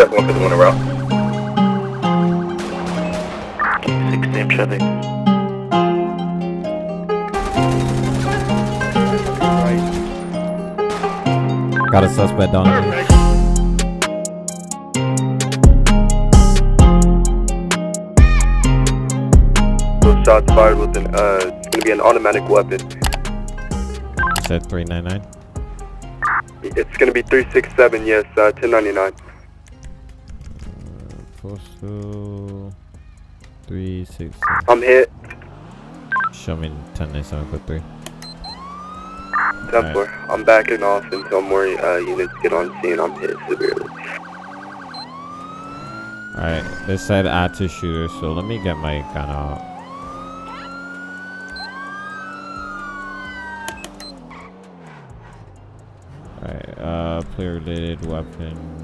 Step one for the one around. Six name Chevy. Got a suspect down here. Those shots fired with an, uh, it's gonna be an automatic weapon. You said 399. It's gonna be 367, yes, uh, 1099. Postal 366. I'm hit. Show me 1097 code 3. 10 4. I'm backing off until more uh, units get on scene. I'm hit severely. Alright, they said add to shooter, so let me get my gun out. Alright, uh, player related weapon,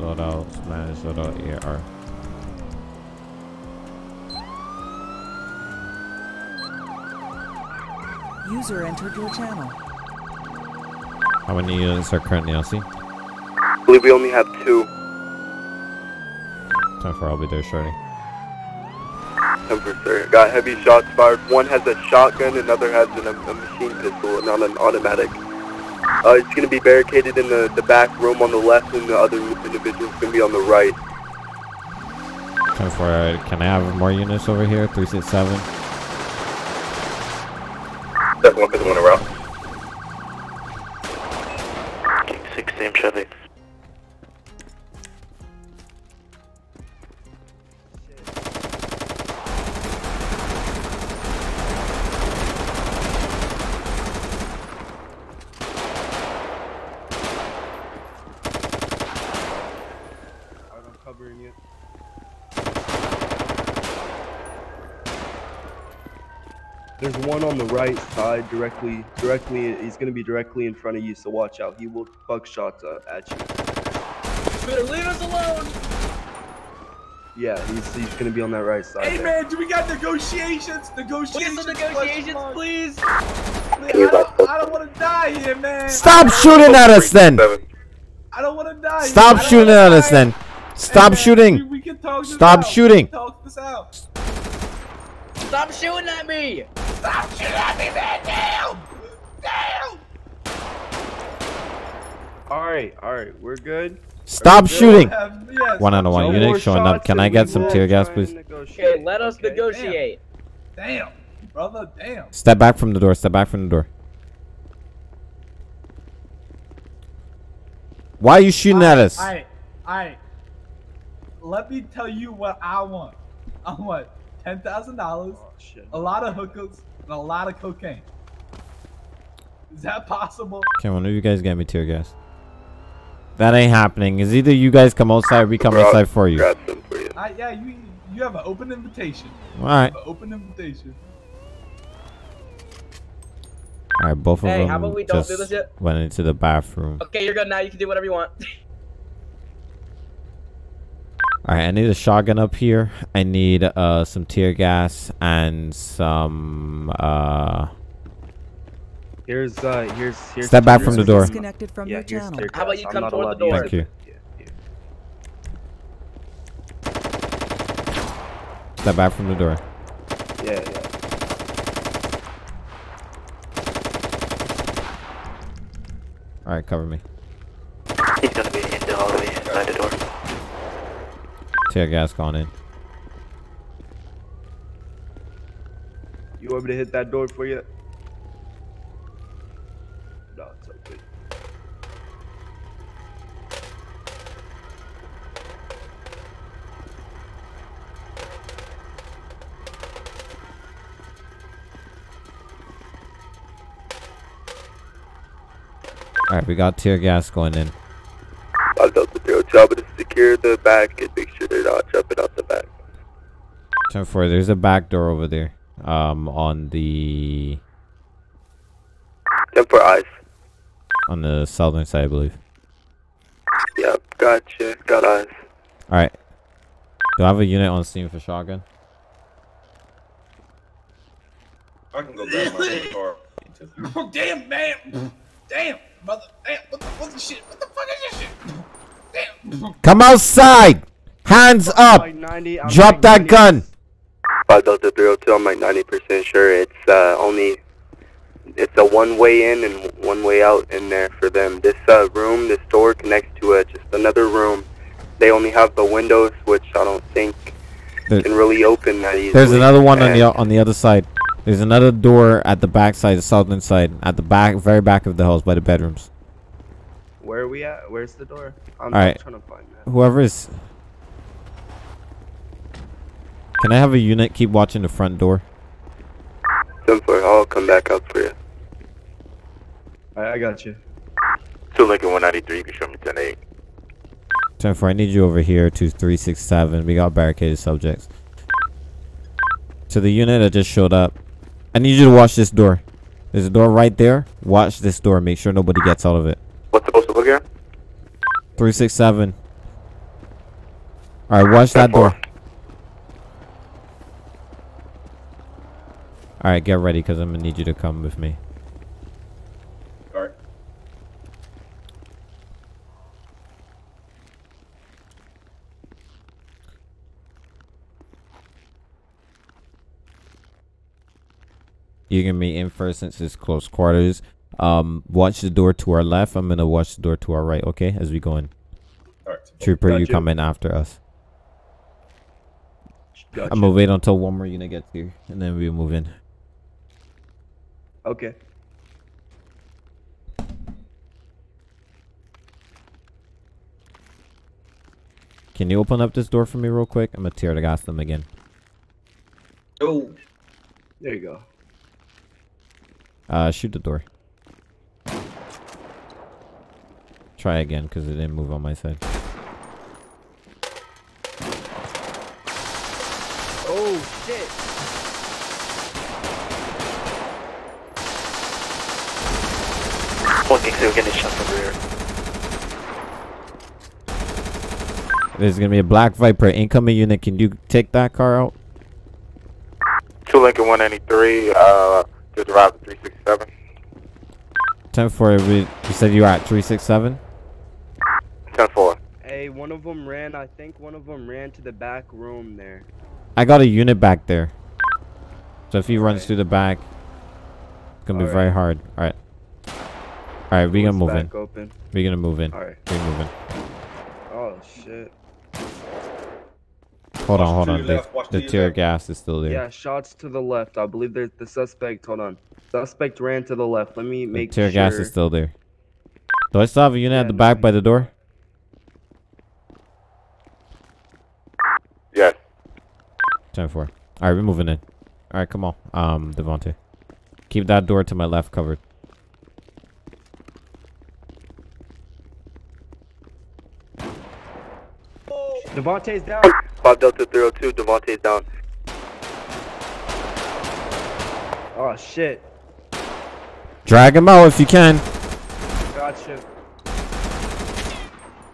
loadouts, manage loadout AR. User entered your channel. How many units are currently on scene? I believe we only have two. Time for I'll be there shortly. 10 4, sir. Got heavy shots fired. One has a shotgun, another has an, a machine pistol, and not an automatic. Uh, it's gonna be barricaded in the, the back room on the left, and the other individual's gonna be on the right. Uh, can I have more units over here? 367. Step one the one on the right side, directly, directly. He's gonna be directly in front of you, so watch out. He will buckshot uh, at you. Better leave us alone. Yeah, he's he's gonna be on that right side. Hey there. man, do we got negotiations? Negotiations. Get some question negotiations, please. I don't, I don't want to die here, man. Stop shooting at us then! I don't want to die. Stop I shooting wanna at us die. then! Hey, Stop man, shooting! We, we can talk this Stop out. shooting. We can talk this out. Stop shooting at me! Stop shooting at me, man. Damn. Damn. All right, all right, we're good. Stop shooting! Have- yes, One out of one No unit showing up. Can I get some tear gas, please? Okay, let us okay? negotiate. Damn, brother. Damn. Step back from the door. Step back from the door. Why are you shooting at us? Alright, alright. Let me tell you what I want. I want ten thousand dollars, Oh, a lot of hookers, and a lot of cocaine. Is that possible? Can one of you guys get me tear gas? That ain't happening. Is either you guys come outside or we come outside for you. For you. I, yeah, you you have an open invitation. All right. open invitation. All right, both of Hey, them how about we don't do just this yet? went into the bathroom. Okay, you're good now. You can do whatever you want. Alright, I need a shotgun up here. I need uh some tear gas and some uh Here's uh, here's here's. Step back from the door. Disconnected from Yeah, your here's channel. tear How about you I'm come toward the door? Thank you. Yeah, Step back from the door. yeah, yeah. yeah. Alright, cover me. He's gonna be in the hallway inside the door. Tear gas gone in. You want me to hit that door for you? No, it's okay. Alright, we got tear gas going in. I'll tell the zero job to secure the back and make sure they're not jumping out the back. Turn four. There's a back door over there. Um, on the Ten for eyes. on the southern side, I believe. Yep, gotcha. Got eyes. All right. Do I have a unit on scene for shotgun? I can go grab my own car. Oh damn, man. Damn, brother. Damn. What the, what the shit? What the fuck is this shit? Damn. Come outside! Hands up! 90, Drop that 90. gun! 5 Delta 302, I'm like 90% sure it's uh, only, it's a one way in and one way out in there for them. This uh, room, this door connects to a, just another room. They only have the windows, which I don't think There- can really open that easily. There's another one on the on the other side. There's another door at the back side, the southern side, at the back, very back of the house by the bedrooms. Where are we at? Where's the door? I'm Alright. trying to find that. Whoever is. Can I have a unit keep watching the front door? 10-4, I'll come back up for you. Alright, I got you. Two Lincoln 193, you can show me 10-8. 10 4, I need you over here to 367. We got barricaded subjects. To the unit that just showed up. I need you to watch this door. There's a door right there. Watch this door. Make sure nobody gets out of it. What's supposed to look 367. Alright, watch that door. Alright, get ready because I'm going to need you to come with me. Alright. You can meet in first since it's close quarters. Um, watch the door to our left. I'm going to watch the door to our right, okay? As we go in. Alright. Trooper, you Gotcha. come in after us. Gotcha. I'm gonna wait until one more unit gets here, and then we'll move in. Okay. Can you open up this door for me real quick? I'm gonna tear the gas them again. Oh. There you go. Uh, shoot the door. Try again, because it didn't move on my side. Oh shit. One thing, so we're getting shot from the rear. There's gonna be a black Viper incoming unit. Can you take that car out? Two Lincoln 193, uh, just arrived at 367. 10 4, we, you said you were at 367? 10-4. Hey, one of them ran. I think one of them ran to the back room there. I got a unit back there. So if he runs Alright. through the back, it's gonna be Alright. very hard. Alright. Alright, we gonna move in. back open. We gonna move in. Alright. We moving. Oh shit. Hold on, hold on. your The, left, watch to the tear left. gas is still there. Yeah, shots to the left. I believe there's the suspect. Hold on. Suspect ran to the left. Let me make The make tear sure. gas is still there. Do I still have a unit Yeah, at the no, back I- by the door? 10 4. Alright, we're moving in. Alright, come on. Um, Devontae. Keep that door to my left covered. Devontae's down. 5 Delta 302, Devontae's down. Oh shit. Drag him out if you can. Gotcha.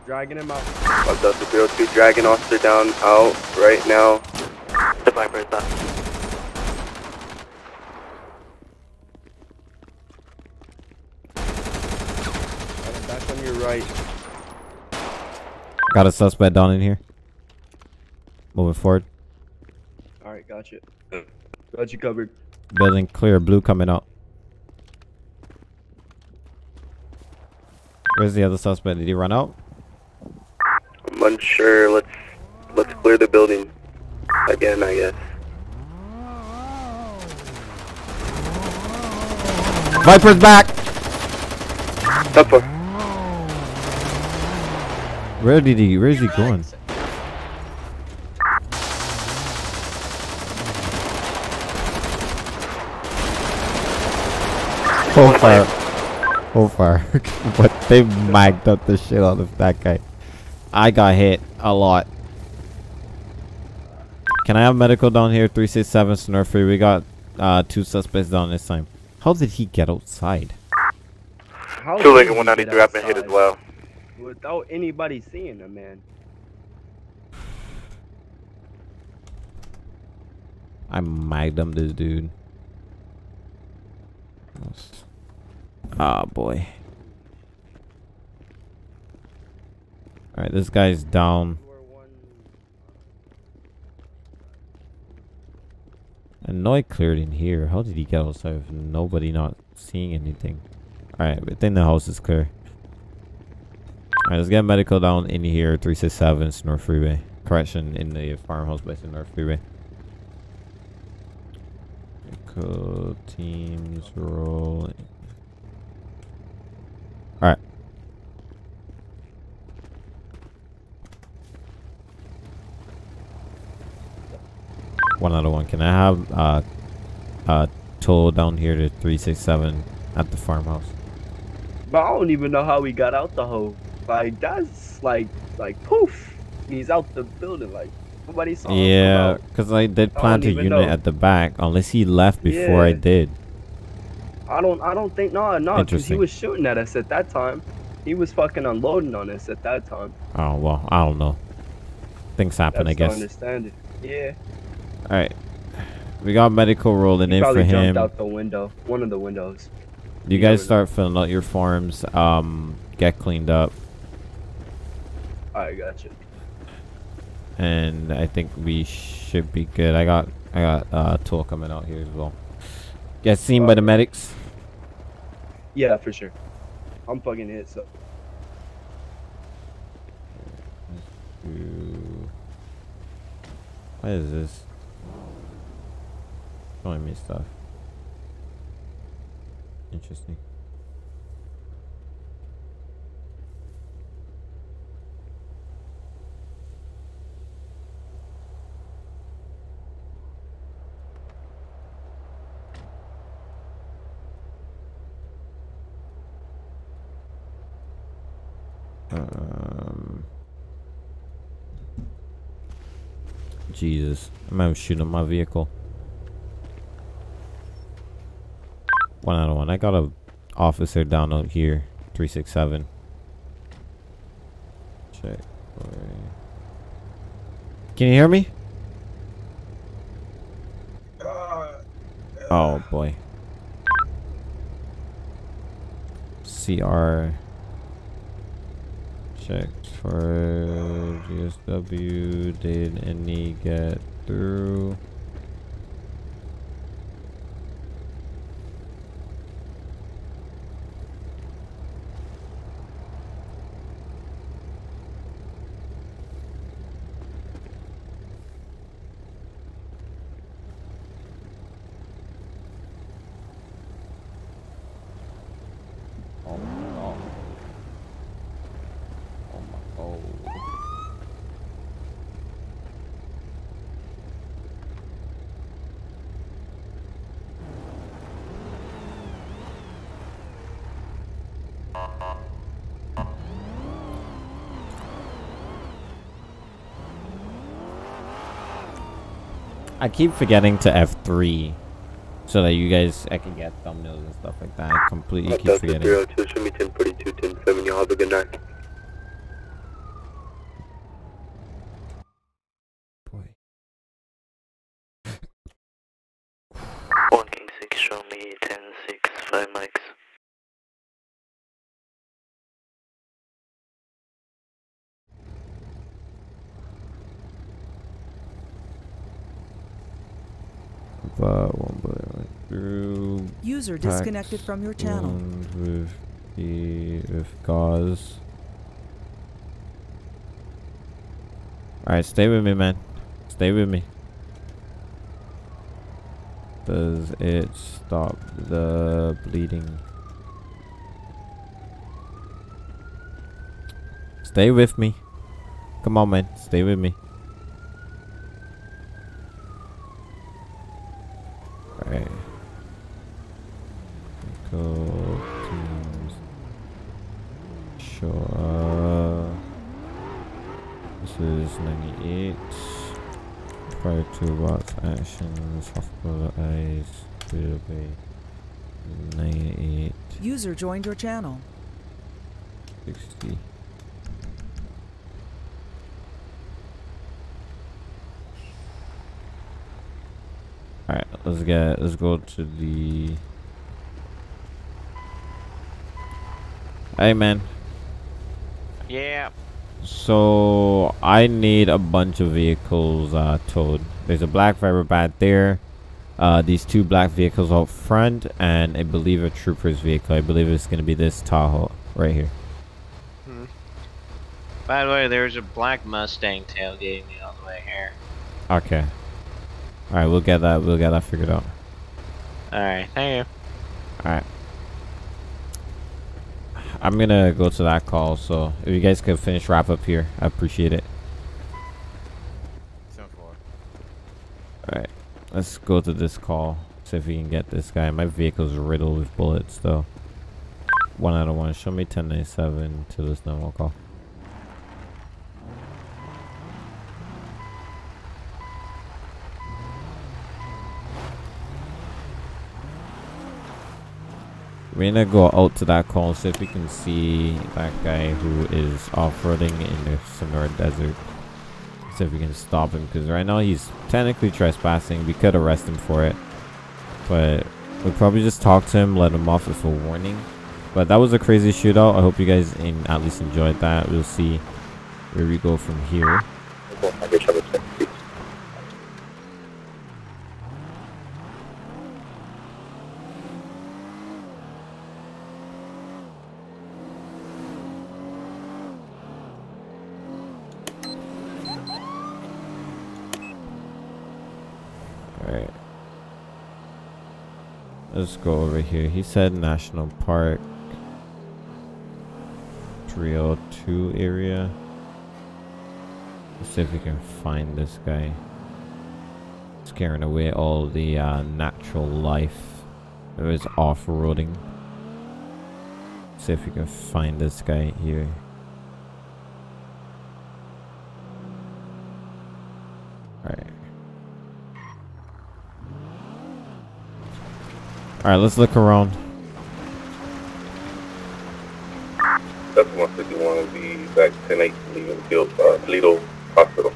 Dragging him out. 5 Delta 302, dragging officer down, out, right now. The Viper is down. Back on your right. Got a suspect down in here. Moving forward. Alright, gotcha. Got you covered. Building clear. Blue coming out. Where's the other suspect? Did he run out? I'm unsure. Let's let's clear the building again, I guess. Viper's back! Step for Where did he, where is he going? Hold fire. Hold fire. but they magged up the shit out of that guy. I got hit a lot. Can I have medical down here? 367 Snurfree. We got uh, two suspects down this time. How did he get outside? How Two did Lincoln he 193, get I've been hit as well. Without anybody seeing him, man. I magnum this dude. Ah, boy. Alright, this guy's down. I know I cleared in here. How did he get outside with nobody not seeing anything? Alright, I think the house is clear. Alright, let's get medical down in here. 367 North Freeway. Correction, in the farmhouse place in North Freeway. Medical teams rolling. Alright. One out of one. Can I have uh uh toll down here to 367 at the farmhouse? But I don't even know how he got out the hole. Like that's like like poof. He's out the building like nobody saw him. Yeah, because I did plant a unit know. at the back, unless he left before I did. I don't I don't think no no because he was shooting at us at that time. He was fucking unloading on us at that time. Oh well, I don't know. Things happen, That's I guess. I understand it. Yeah. All right, we got medical rolling He in for probably jumped him. out the window. One of the windows. You guys start filling out your forms. Um, get cleaned up, I got you. and I think we should be good. I got I got uh tool coming out here as well. Get seen by the medics. Yeah, for sure. I'm fucking hit so. What is this? Showing me stuff. Interesting. Um. Jesus. I'm out shooting my vehicle. One out of one. I got a officer down out here. 367. Check. Can you hear me? Uh, oh boy. CR. Checked for GSW. Did any get through? Oh my god. Oh my god. I keep forgetting to F3 so that you guys I can get thumbnails and stuff like that. I completely keep forgetting. 302, show me 1042, 1070. Y'all have a good night. Boy. One King 6, show me 10 6, 5 mics. But one bullet went through. User disconnected from your channel. With the with gauze. Alright, stay with me, man. Stay with me. Does it stop the bleeding? Stay with me. Come on, man. Stay with me. Alright. Go teams. Sure. This is 98. Prior to box actions, hospitalized, will be 98, User joined your channel. 60. Alright, let's get, let's go to the... Hey man, Yeah. So I need a bunch of vehicles uh, towed. There's a black Viper bat there. Uh, these two black vehicles out front, and I believe a trooper's vehicle. I believe it's gonna be this Tahoe right here. Hmm. By the way, there's a black Mustang tailgating me on the way here. Okay. All right, we'll get that. We'll get that figured out. Alright, thank you. All right. I'm gonna go to that call. So if you guys could finish wrap up here, I appreciate it. All right, let's go to this call. See if we can get this guy. My vehicle's riddled with bullets, though. One out of one. Show me 1097 to this normal call. We're gonna go out to that call see if we can see that guy who is off-roading in the Senora Desert. See if we can stop him because right now he's technically trespassing. We could arrest him for it, but we'll probably just talk to him, let him off with a warning. But that was a crazy shootout. I hope you guys in, at least enjoyed that. We'll see where we go from here. Alright. Let's go over here. He said National Park 302 area. Let's see if we can find this guy. Scaring away all the uh, natural life. It was off-roading. See if we can find this guy here. Alright, let's look around. That's 151 will be back 10 8 Legal Field, uh, Toledo Hospital.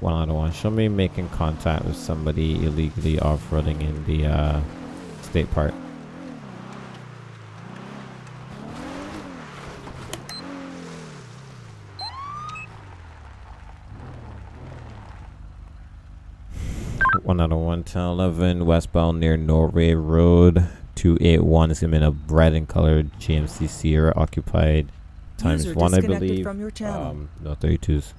One out of one. Show me making contact with somebody illegally off-roading in the uh, state park. One out of one, 10, 11, westbound near Norway Road, 281 is gonna be in a red and colored GMC Sierra occupied times User one, I believe. from your channel. Um, no 32s.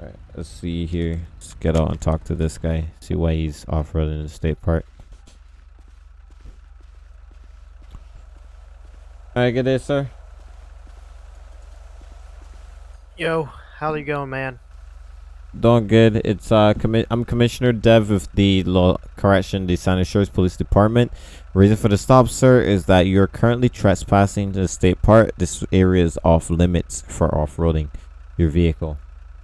Alright, let's see here. Let's get out and talk to this guy. See why he's off-roading in the state park. Alright, good day, sir. Yo, how are you going, man? Doing good. It's uh, commi- I'm Commissioner Dev with the Law Correction, the San Shores Police Department. Reason for the stop, sir, is that you're currently trespassing to the state park. This area is off limits for off-roading your vehicle.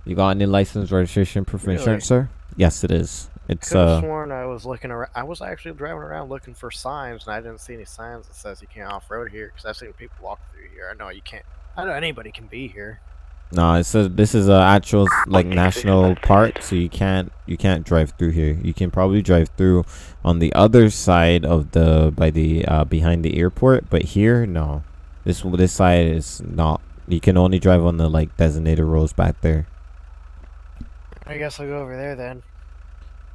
You got any license, registration, proof of Really? insurance, sir? Yes, it is. It's Could have uh, sworn I was looking around. I was actually driving around looking for signs, and I didn't see any signs that says you can't off-road here. Because I've seen people walk through here. I know you can't. I know anybody can be here. No. It says this is a actual like national park, so you can't you can't drive through here. You can probably drive through on the other side of the by the uh, behind the airport, but here no. This this side is not. You can only drive on the like designated roads back there. I guess I'll go over there then.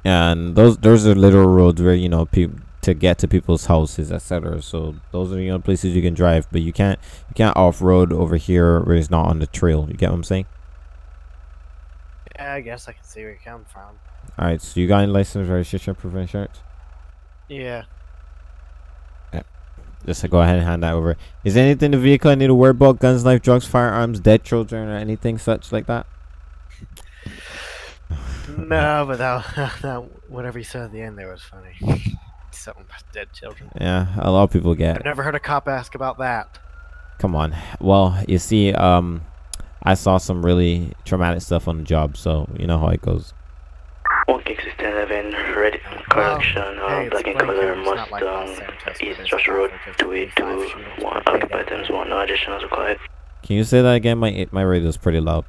and those those are literal roads where you know people to get to people's houses etc so those are the only places you can drive but you can't you can't off-road over here where it's not on the trail you get what i'm saying Yeah, I guess I can see where you come from. all right so you got any license registration proof of insurance Yeah. Yeah. Just go ahead and hand that over is there anything in the vehicle i need to worry about guns knife drugs firearms dead children or anything such like that no, but that, that whatever you said at the end there was funny. Something about dead children. yeah a lot of people get I've never heard a cop ask about that. Come on. Well, you see, um, I saw some really traumatic stuff on the job, so you know how it goes. One King 611, ready for correction, uh, hey, it's black and color here, it's like Los East but Joshua Road, five 282, one, occupied times one, no additionals required. Can you say that again? My my radio's pretty loud.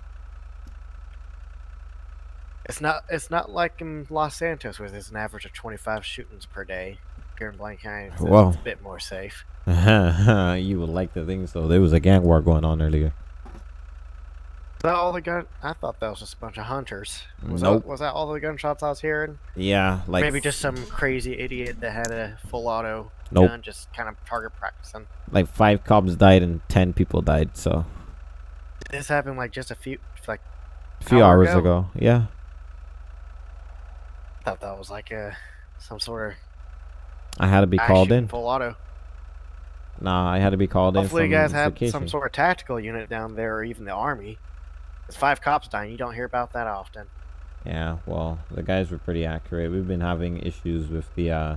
It's not. It's not like in Los Santos where there's an average of 25 shootings per day. Here in Blaine County, it's, Well. it's a bit more safe. you would like the things though. There was a gang war going on earlier. Is that all the gun? I thought that was just a bunch of hunters. Was Nope. That, was that all the gunshots I was hearing? Yeah, like Maybe just some crazy idiot that had a full auto Nope. gun, just kind of target practicing. like five cops died and ten people died. So This happened like just a few, like a few Hour hours ago? ago. Yeah. I thought that was like a some sort of I had to be called in. full auto. Nah, I had to be called Hopefully, in Hopefully, you guys have vacation. some sort of tactical unit down there, or even the army. It's five cops dying. You don't hear about that often. Yeah, well, the guys were pretty accurate. We've been having issues with the uh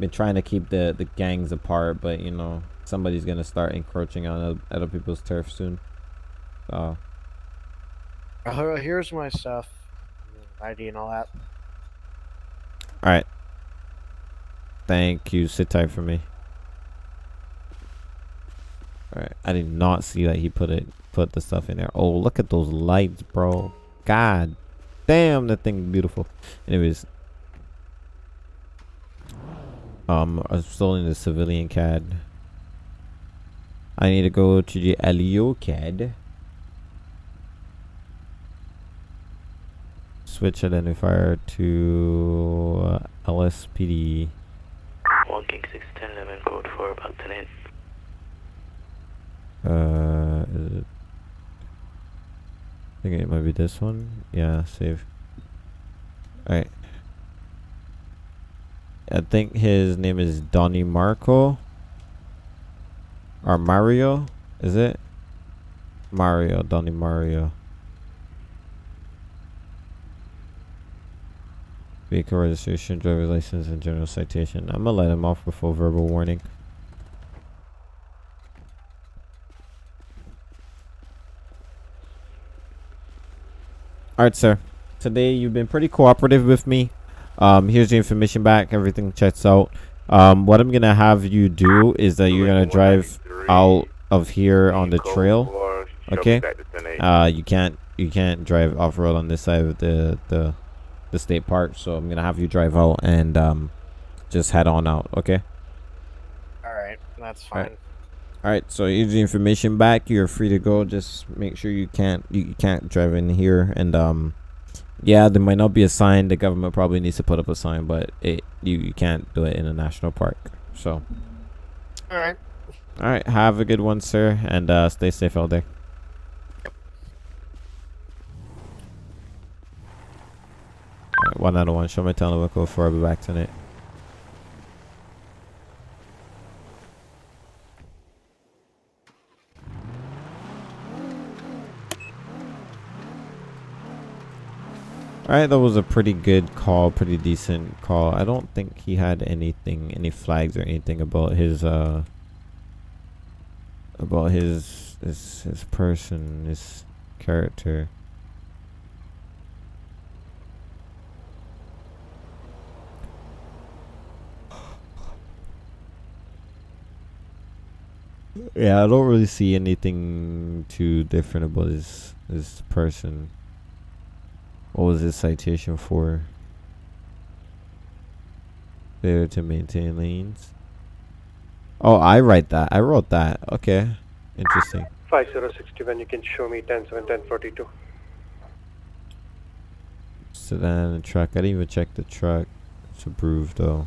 been trying to keep the the gangs apart, but you know, somebody's going to start encroaching on other people's turf soon. So, Uh, here's my stuff, ID and all that. All right. Thank you. Sit tight for me. All right. I did not see that he put it put the stuff in there. Oh, look at those lights, bro. God damn, that thing beautiful. Anyways, um, I'm still in the civilian CAD. I need to go to the LEO CAD. Switch identifier to uh, LSPD. One King 61011 code for about 10 8. Uh, is it? I think it might be this one. Yeah, save. Alright. I think his name is Donnie Marco. Or Mario. Is it? Mario, Donnie Mario. Vehicle registration, driver's license, and general citation. I'm gonna let him off with full verbal warning. Alright, sir. Today you've been pretty cooperative with me. Um, here's the information back. Everything checks out. Um, what I'm gonna have you do is that you're gonna drive out of here on the trail. Okay. Uh, you can't you can't drive off road on this side of the the the state park. So I'm gonna have you drive out and um, just head on out. Okay. All right, that's fine. Alright. All right, so here's the information back. You're free to go. Just make sure you can't you, you can't drive in here. And um, yeah, there might not be a sign. The government probably needs to put up a sign, but it you, you can't do it in a national park. So, All right. all right, have a good one, sir, and uh, stay safe out there. Right, one out of one. Show my telephone code for I'll be back tonight. Alright, that was a pretty good call, pretty decent call. I don't think he had anything, any flags or anything about his, uh, about his, his, his person, his character. Yeah, I don't really see anything too different about this his person. What was this citation for? Failure to maintain lanes. Oh, I write that. I wrote that. Okay. Interesting. 5061, you can show me 10 1042. Sedan and truck. I didn't even check the truck. It's approved though.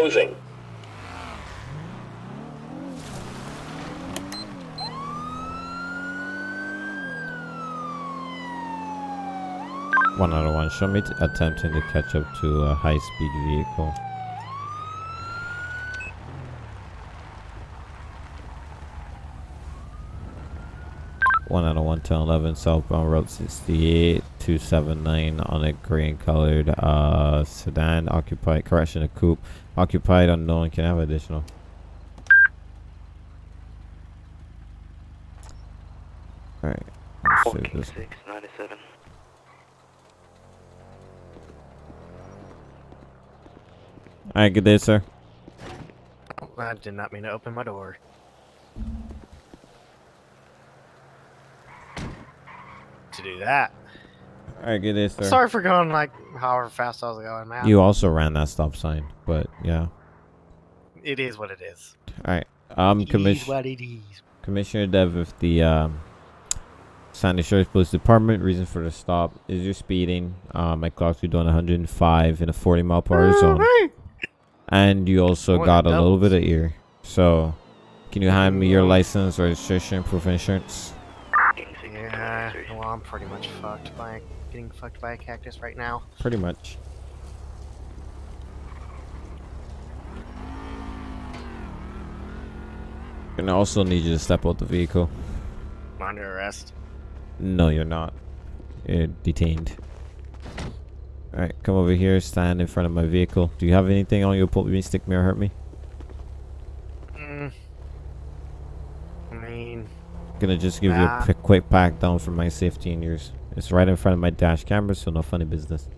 closing. One out of one. Show me attempting to catch up to a high speed vehicle. One out of one to eleven southbound road sixty eight two seven nine on a green colored uh sedan occupied correction a coupe occupied unknown can I have additional. Alright. let's save this. Six, all right good day, sir. I did not mean to open my door. To do that. Alright, good day, sir. Sorry for going like however fast I was going, man. You also ran that stop sign, but yeah. It is what it is. Alright. Um It is commission what it is. Commissioner Dev of the um Sandy Sheriff's Police Department. Reason for the stop is you're speeding. Um I clocked you doing 105 in a 40 mile per hour zone. And you also More got a little bit of ear. So can you hand me your license, registration, proof of insurance? King 6, Yeah, 23. well, I'm pretty much fucked by getting fucked by a cactus right now. Pretty much. And I also need you to step out the vehicle. I'm under arrest. No, you're not. You're detained. Alright, come over here, stand in front of my vehicle. Do you have anything on you to put me, stick me, or hurt me? Mm. I mean, Gonna just give you a quick, quick pack down for my safety and yours. It's right in front of my dash camera, so no funny business.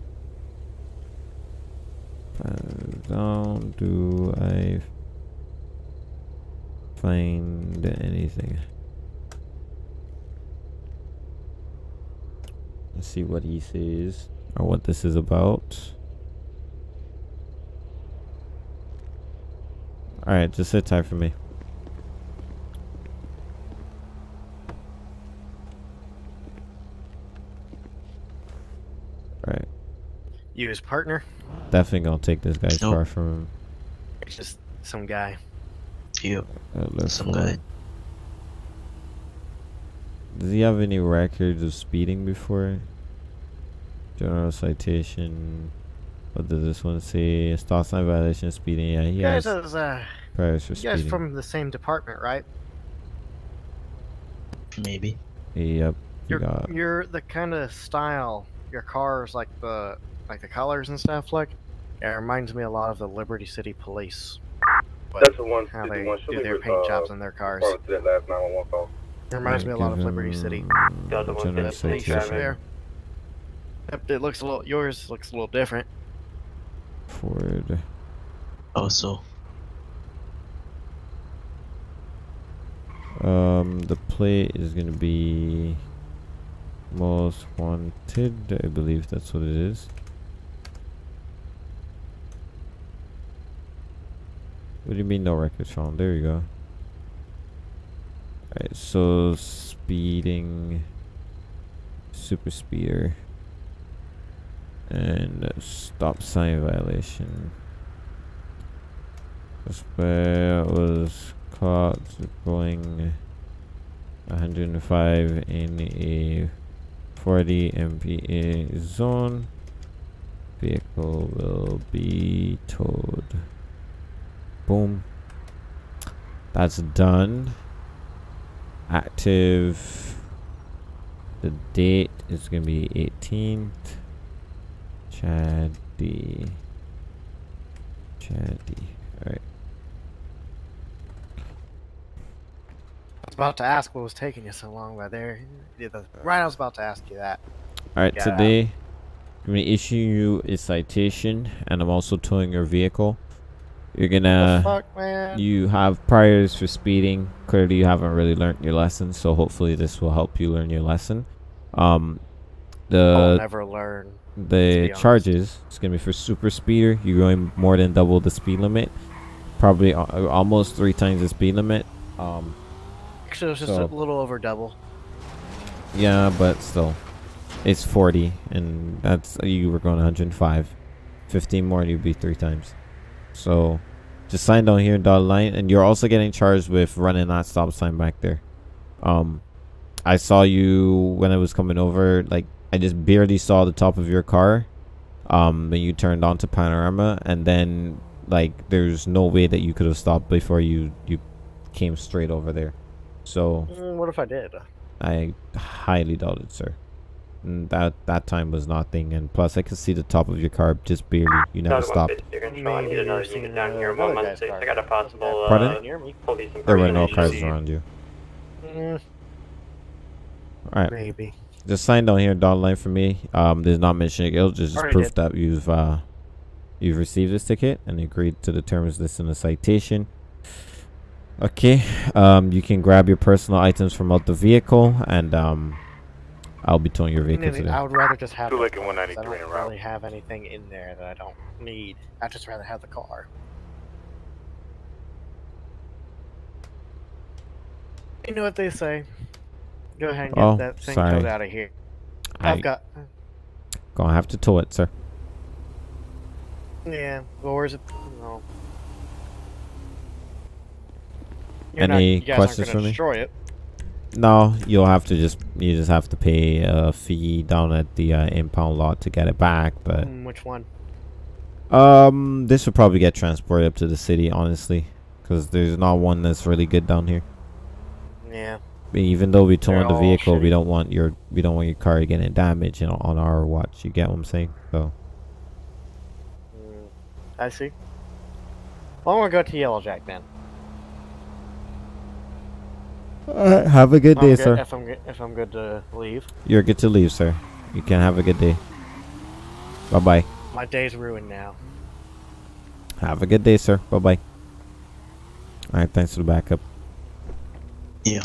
Uh, Pass down, do I find anything? Let's see what he says or what this is about. Alright, just sit tight for me. Alright. You his partner? Definitely gonna take this guy's Nope. car from him. It's just some guy. You. Uh, Some hold guy. on. Does he have any records of speeding before? General citation. What does this one say? A stop sign violation, speeding. Yeah, he You guys, has is, uh, priors for you guys from the same department, right? Maybe. Yep. You You're, you're the kind of style your cars, like the like the colors and stuff, like. It reminds me a lot of the Liberty City Police. But That's the one how they fifty-one. Show do their paint uh, jobs on their cars. That last nine one one call. It reminds me a lot of Liberty City. him Got the one general that police citation There. Yep, it looks a little. Yours looks a little different. Ford. Also. Um, the plate is gonna be most wanted. I believe that's what it is. What do you mean no records found? There you go. Alright, so speeding, super speeder, and stop sign violation. Suspect was caught going 105 in a 40 mph zone. Vehicle will be towed. Boom. That's done. Active. The date is gonna be 18th. Chad D. Chad D. Alright. I was about to ask what was taking you so long, but there, uh, right, I was about to ask you that. Alright, today I'm gonna issue you a citation and I'm also towing your vehicle. You're gonna fuck, man? you have priors for speeding. Clearly you haven't really learned your lesson, so hopefully this will help you learn your lesson. Um I'll the never learn. the charges it's gonna be for super speeder. You're going more than double the speed limit. Probably al- almost three times the speed limit. Um Actually, it was just So- a little over double. Yeah, but still, it's 40, and that's you were going 105. 15 more, and you'd be three times. So, just sign down here, in dotted line, and you're also getting charged with running that stop sign back there. Um, I saw you when I was coming over. Like I just barely saw the top of your car um when you turned onto panorama and then like there's no way that you could have stopped before you you came straight over there so Mm, what if I did? i highly doubt it sir Mm, that that time was nothing and plus i could see the top of your car just barely you never stopped Control, I need another unit down here. another One guy's one six. car. I got a possible Pardon? uh, Can you hear me? police there were no cars around you Mm, all right maybe. just sign down here dotted line for me um there's not mentioning it'll just, just Already proof did. that you've uh you've received this ticket and agreed to the terms listed in the citation okay um you can grab your personal items from out the vehicle and um i'll be towing your vehicle Maybe today I would rather just have Two the Lincoln car, 'cause 193 I don't route. really have anything in there that I don't need. I'd just rather have the car. You know what they say. Go ahead and get Oh, that thing sorry. towed out of here. i I've got. gonna have to tow it sir Yeah. Well, where's it? No. You're not- Any you guys questions aren't for gonna me? Destroy it. No you'll have to just you just have to pay a fee down at the uh, impound lot to get it back but Mm, which one? um this would probably get transported up to the city honestly because there's not one that's really good down here Yeah. Even though we towing They're the vehicle, we don't want your we don't want your car getting damaged you know, on our watch. You get what I'm saying? So Mm, I see. Well, I'm gonna go to Yellow Jack then. Have a good I'm day, good- sir. If I'm good, if I'm good to leave, You're good to leave, sir. You can have a good day. Bye bye. my day's ruined now. Have a good day, sir. Bye bye. All right, thanks for the backup. Yeah.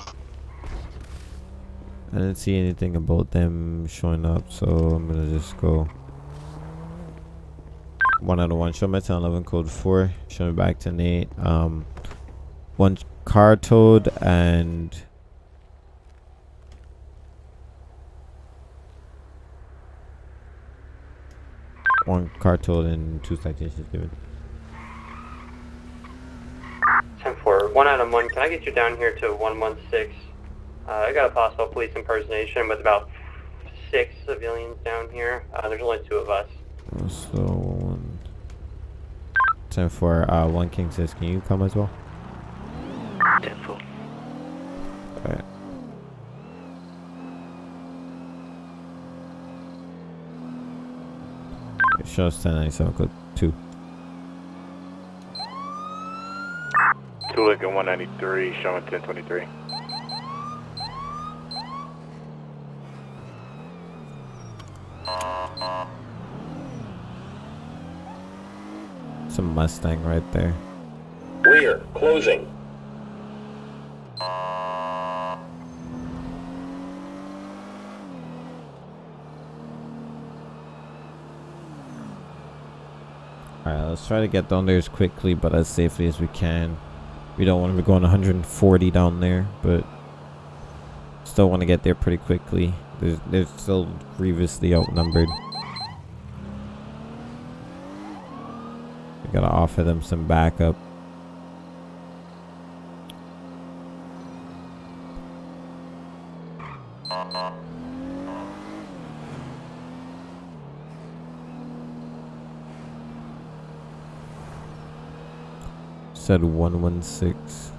I didn't see anything about them showing up, so I'm gonna just go. One out of one. Show me 10 11 code 4. Show me back to Nate. Um, one car towed and. One car towed and two citations given. 10 4. One out of one. Can I get you down here to 116? Uh, I got a possible police impersonation with about six civilians down here. Uh, there's only two of us. So one. 10 4. Uh, one King says, can you come as well? 10 4. Alright. It shows 1097 code 2. Two Lincoln 193, showing 1023. It's a Mustang right there. Rear, closing. Let's try to get down there as quickly but as safely as we can. We don't want to be going 140 down there, but still want to get there pretty quickly. There's, they're still grievously outnumbered. We gotta offer them some backup. Said 116.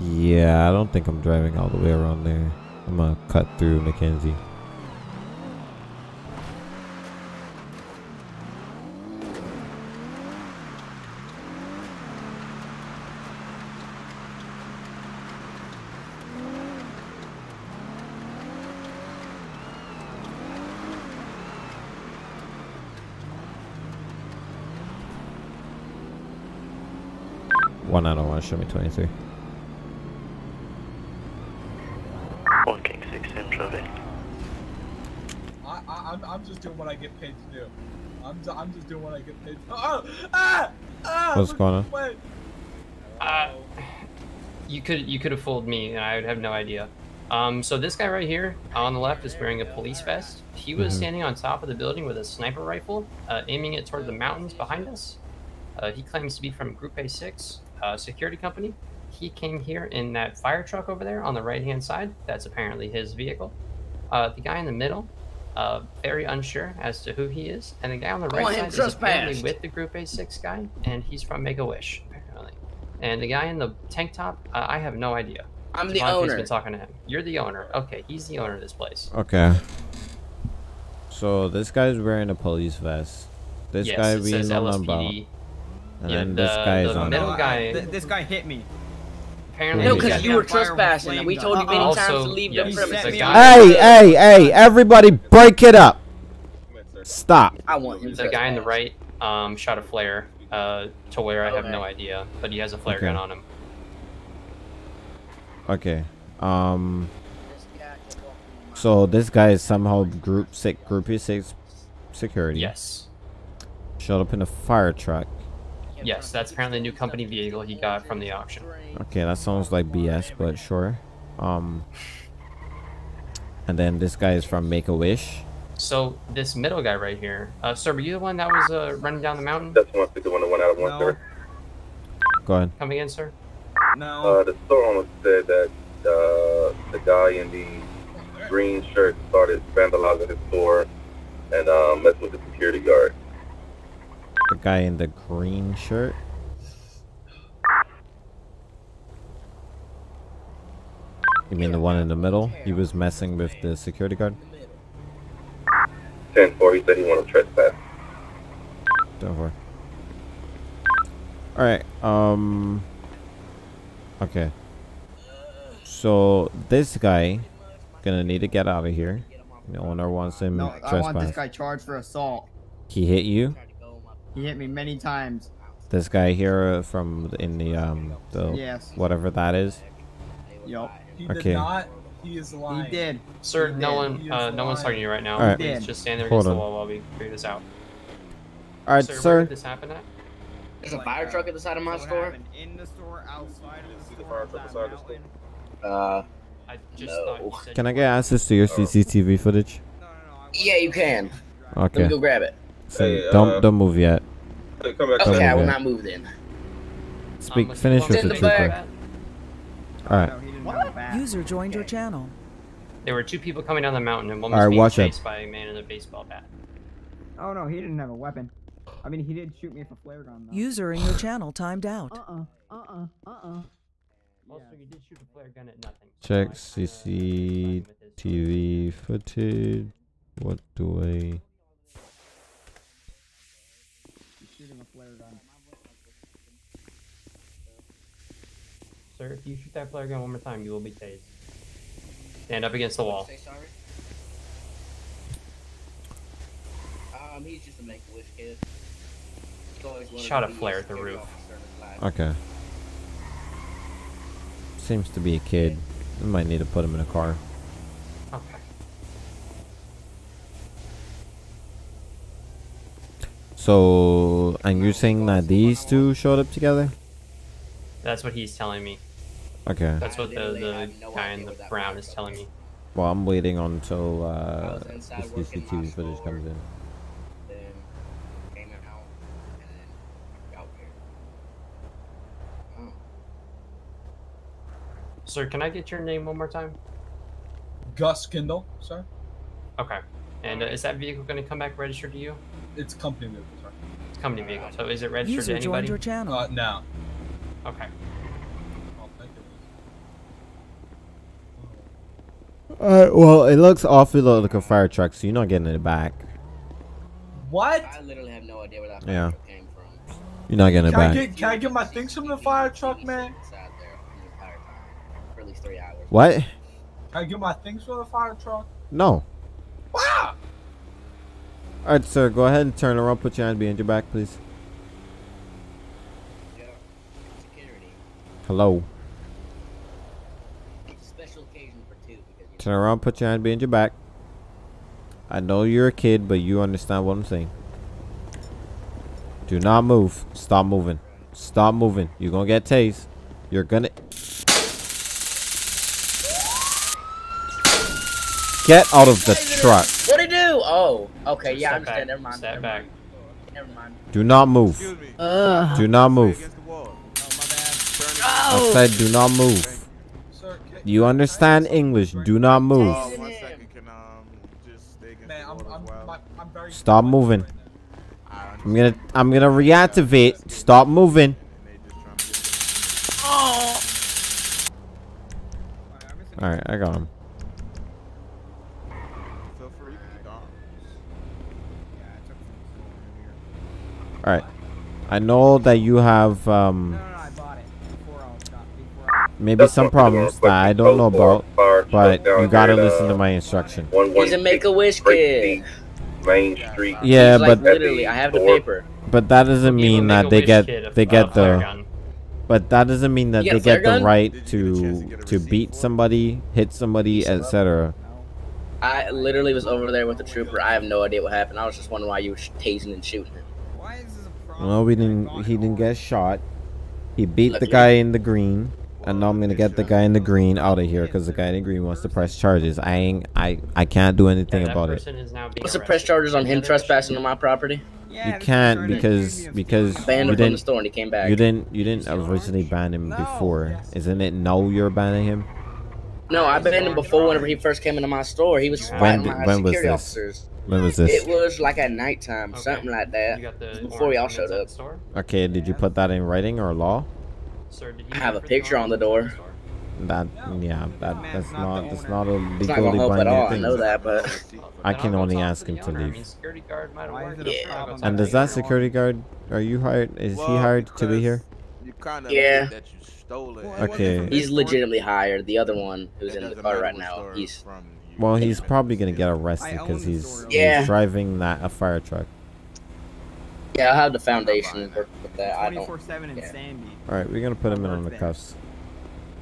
Yeah, I don't think I'm driving all the way around there. I'm gonna cut through Mackenzie. One out show me 23. 1 King 6 in traffic. I, I, I'm, I'm just doing what I get paid to do. I'm, I'm just doing what I get paid to do. Oh! Ah! Ah! What's going on? this. Uh, you could you could have fooled me, and I would have no idea. Um, so this guy right here on the left is wearing a police vest. He was Mhm. standing on top of the building with a sniper rifle, uh, aiming it toward the mountains behind us. Uh, he claims to be from Gruppe 6 uh, security company. he came here in that fire truck over there on the right hand side. That's apparently his vehicle. Uh, the guy in the middle, uh, very unsure as to who he is, and the guy on the Oh, right him side is apparently trespassed. with the Gruppe 6 guy, and he's from Make a Wish apparently. And the guy in the tank top, uh, I have no idea. I'm the Devontae's owner. been talking to him. You're the owner. Okay, he's the owner of this place. Okay. So this guy's wearing a police vest. This Yes, guy it says being on about. LSPD. And Yeah, then this the- guy is the on. middle No, I- guy- th- this guy hit me. Apparently, No, because you were trespassing, and we told you gun. many Also, times to leave yeah, the premises. set me guy- Hey, hey, hey! Everybody, break it up. Stop. I want him The guy on the right um, shot a flare uh, to where I have no idea, but he has a flare Okay. gun on him. Okay. Um. So this guy is somehow group six, groupie six security. Yes. Showed up in a fire truck. Yes, that's apparently a new company vehicle he got from the auction. Okay, that sounds like BS, but sure. Um. And then this guy is from Make a Wish. So this middle guy right here, uh, sir, were you the one that was uh, running down the mountain? That's one fifty one to one that went out of one, No. sir. Go ahead. Come again, sir? No. Uh, the store owner said that uh, the guy in the green shirt started vandalizing his store and messed with the security guard. The guy in the green shirt. You mean the one in the middle? He was messing with the security guard? Ten four, he said he wanted to trespass. Don't worry. Alright, um... Okay. So, this guy gonna need to get out of here. The owner wants him No, I want this guy charged for assault. He hit you? He hit me many times. This guy here uh, from in the, um, the... Yes. Whatever that is? Yup. He Okay. did not. He is lying. He did. Sir, He no one, uh, is no one's lying. talking to you right now. Alright. Please just stand there Hold against the wall while we figure this out. Alright, sir, where did this happen at? There's a fire truck at the side of my So store. happened In the store, outside of the See the fire truck that beside the store? Uh, I just No. thought you said Can I get access to your CCTV footage? No, no, no. Yeah, you can. Okay. Let Okay. me go grab it. So Hey, don't uh, don't move yet. Come back Come Okay, I on, will man. not move then. Speak. Um, Finish with want the me trooper. go trooper. back? All right. No, he didn't know that. User joined your channel. There were two people coming down the mountain, and one was Alright, being watch out. chased by a man in a baseball bat. Oh no, he didn't have a weapon. I mean, he did shoot me with a flare gun. Though. User in your channel timed out. Uh-uh. Uh-uh. Uh-uh. Also, you did shoot a flare gun at nothing. so Check I feel like you're fine with this. CCTV footage. What do I? He's shooting a flare gun. Sir, if you shoot that flare gun one more time, you will be tased. Stand up against the wall. Say sorry. Um, he's just a make-a-wish kid. He's always wanted Shot a flare at the roof. officer in his life. Okay. Seems to be a kid. We might need to put him in a car. Okay. So, and you're saying that these two showed up together? That's what he's telling me. Okay. That's what the, the guy in the brown is telling me. Well, I'm waiting until uh, I the inside working my CCTV footage comes in. Then came out and then out here. Oh. Sir, can I get your name one more time? Gus Kindle, sir. Okay. And uh, is that vehicle going to come back registered to you? It's company vehicle, sir. It's company vehicle. So is it registered User to joined anybody? your channel. Uh, now. Okay. Oh, thank you. Alright, well, it looks awfully like a fire truck, so you're not getting it back. What? I literally have no idea where that Yeah. came from. You're not getting it Can I back. get can I get my things from the fire truck, man? Inside there the entire time for at least three hours. What? Can I get my things from the fire truck? No. Wow. Alright, sir, go ahead and turn around. Put your hand behind your back, please. Yeah. Security. Hello. It's a special occasion for two because you Turn around, put your hand behind your back. I know you're a kid, but you understand what I'm saying. Do not move. Stop moving. Stop moving. You're gonna get tased. You're gonna. Get out of the truck. What'd he do? Oh, okay, yeah, I understand. Never mind. Step never back. mind. Never mind. Do not move. Uh, Do not move. I said do not move. You understand English? Do not move. Man, I'm, I'm, my, I'm very. Stop moving. I'm gonna I'm gonna reactivate. Stop moving. Alright, I got him. Alright. I know that you have um maybe some problems that I don't know about, but you gotta listen to my instruction. He's a Make-A-Wish kid. Main Street. Yeah, He's like, but literally, I have the paper. but that doesn't mean that they get they uh, get the but that doesn't mean that they get a get flare the right to to beat somebody, hit somebody, etc. I literally was over there with the trooper. I have no idea what happened. I was just wondering why you were tasing and shooting him. No, we didn't. He didn't get shot. He beat the guy in the green, and now I'm gonna get the guy in the green out of here because the guy in the green wants to press charges. I ain't. I I can't do anything that about it. person is now being What's the arrested. press charges on him trespassing on my property? You can't because because I banned you him from the didn't. store and he came back. You didn't. You didn't originally ban him before. Isn't it? No, you're banning him. No, I banned him before whenever he first came into my store. He was When fighting did- my when was security this? officers. When was this? It was like at nighttime, something like that. You got the Before we all showed up. store? Okay, did you put that in writing or law? Sir, did you I have a pay the picture on the door. That yeah, that that's not that's not a It's not gonna legally help at binding all. I know that, but I can only ask him to leave. security guard might have worked. Yeah. And does that security guard? Are you hired? Is he hired to be here? yeah, Okay. he's legitimately hired. The other one who's in the car right now, he's Well, he's probably gonna get arrested because he's, Yeah. he's driving that a fire truck. yeah. I have the foundation work with that. I don't. 24/7 in. Sandy. All right, we're gonna put him in on the cuffs.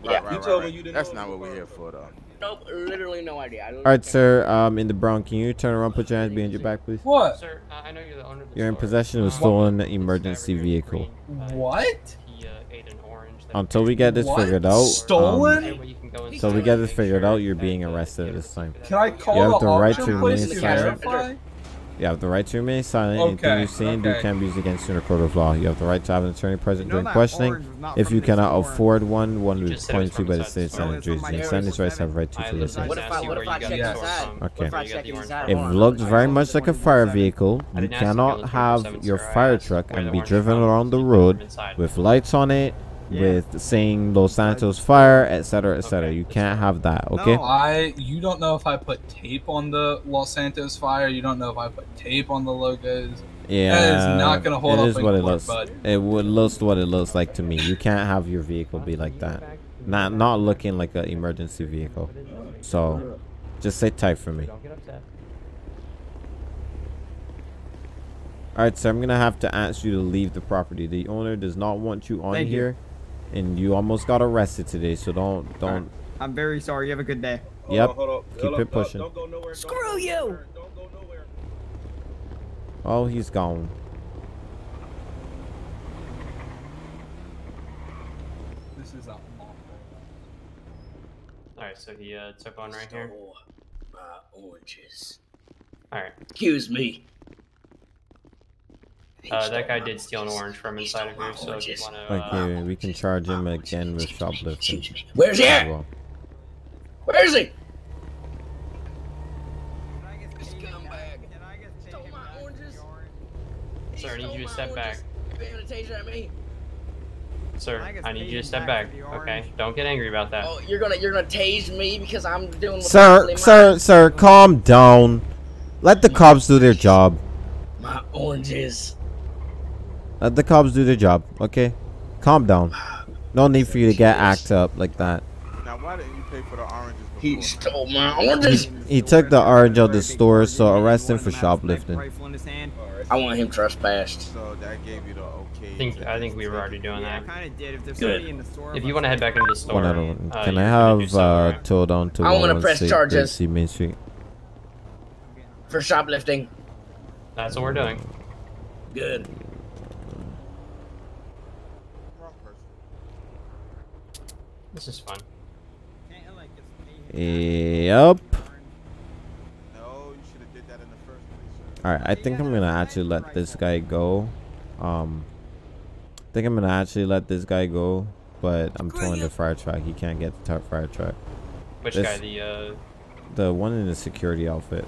Yeah. You told me you didn't That's know not what we're here for, though. Nope, literally no idea. I All right, sir. Um, in the brown, can you turn around, put your hands behind your back, please? What? Sir, uh, I know you're the owner of the You're in store. possession of a Um, stolen emergency vehicle. What? He uh, ate an orange. Until we get this What? figured out, Stolen? Um, Well, you can go until we get this figured out, you're being arrested at this time. Can I call You have the the right auction to remain silent. Verify? You have the right to remain silent. Anything you say and do can be used against you in a court of law. You have the right to have an attorney present know during questioning. orange was not If you cannot store. afford one, one will be just said it was pointed to by the state inside of the New. Jersey. It's And from senators rights have right to I to listen. What if I- asking what where if you I got check the inside? store from, Okay. If where I you got check the orange inside? from. It looks very much like a fire vehicle. You didn't ask you to cannot have your fire truck and be driven around the road with lights on it, with saying Los Santos Fire, etc., etc. You can't have that. Okay. No, I. You don't know if I put tape on the Los Santos fire. You don't know if I put tape on the logos. Yeah, That is not gonna hold it up is in what it looks. bud. It would looks what it looks like to me. You can't have your vehicle be like that. Not not looking like an emergency vehicle. So, just sit tight for me. Don't get upset. All right, so I'm gonna have to ask you to leave the property. The owner does not want you on Thank you. Here, and you almost got arrested today. So don't don't. I'm very sorry. You have a good day. Yep. Keep it pushing. Screw you! Oh, he's gone. This is a awful. All right, so he uh, took one right here. My oranges. All right. Excuse me. Uh, that guy did steal an orange from inside of here, so if you want to. Uh, Okay, we can charge him again with shoplifting. Where's he at? well. Where is he? Sir, I need you to step back. You aiming a taser at me? Sir, I need you to step back. Okay, don't get angry about that. Oh, you're gonna you're gonna tase me because I'm doing. what's Sir, sir, sir, calm down. Let the cops do their job. My oranges. Let the cops do their job, okay? Calm down. No need for you to get act up like that. Now, why didn't you pay for the oranges before? He stole my oranges. He took the orange out of the store, so arrest him for shoplifting. Rifle in his hand. I want him trespassed. So that gave you the okay. I think I think we were already doing Yeah, I that. kind of did. If there's Good. somebody in the store. If you want to head back into the store, One one. uh, Can you're I have so, uh, right? towed on to I wanna press 116 charges. Gracie Main Street? For shoplifting. That's what we're doing. Good. This is fun. Yep. No, you should have did that in the first place. All right, I think I'm gonna actually let this guy go. Um, I think I'm gonna actually let this guy go. but I'm towing the fire truck. He can't get the tar- fire truck. Which This- guy? The uh. The one in the security outfit.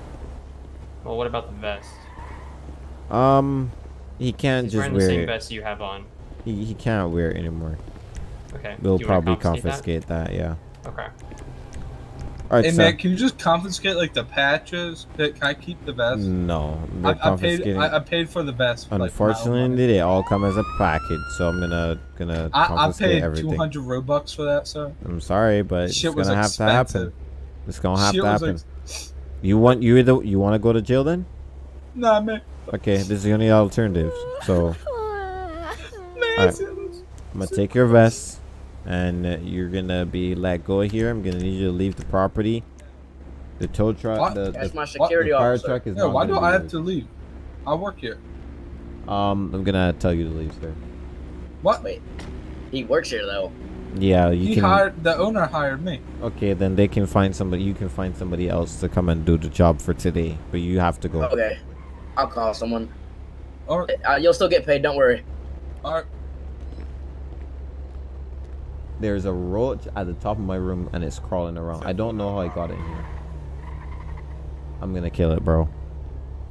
Well, what about the vest? Um, he can't He's just wearing the same it. vest you have on. He, he can't wear it anymore. Okay. We'll Do you wanna probably confiscate confiscate that? Yeah. Okay. All right, hey so man, can you just confiscate like the patches? Can can I keep the vest? no, they're I, I paid. confiscating. I, I paid for the vest. for, like, Unfortunately, they all come as a package, so I'm gonna gonna I, I paid everything. two hundred robux for that, sir. I'm sorry, but it's Shit was gonna have to happen. It's gonna have Shit to happen. ex- you want you either you want to go to jail then? Nah, man. Okay, this is the only alternative. So Man, Alright. I'm gonna take your vest, and uh, you're gonna be let go here. I'm gonna need you to leave the property. The tow truck, What? the, That's the, my the security fire officer. truck is Yeah, not why do I have moved. to leave? I work here. Um, I'm gonna tell you to leave, sir. What? Wait, he works here though. Yeah, you he can. hired the owner hired me. Okay, then they can find somebody. You can find somebody else to come and do the job for today, but you have to go. Okay, I'll call someone. Or Uh, you'll still get paid. Don't worry. Alright. There's a roach at the top of my room, and it's crawling around. I don't know how I got in here. I'm gonna kill it, bro. All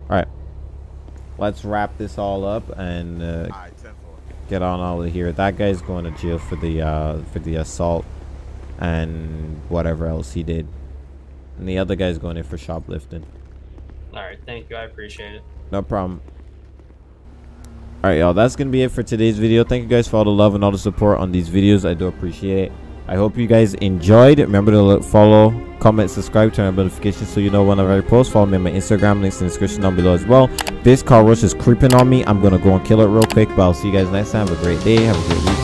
right, let's wrap this all up and uh, get on out of here. That guy's going to jail for the uh, for the assault and whatever else he did, and the other guy's going in for shoplifting. All right. Thank you. I appreciate it. No problem. Alright, y'all. That's going to be it for today's video. Thank you guys for all the love and all the support on these videos. I do appreciate it. I hope you guys enjoyed. Remember to follow, comment, subscribe, turn on notifications so you know whenever I post. Follow me on my Instagram. Links in the description down below as well. This car rush is creeping on me. I'm going to go and kill it real quick. But I'll see you guys next time. Have a great day. Have a great week.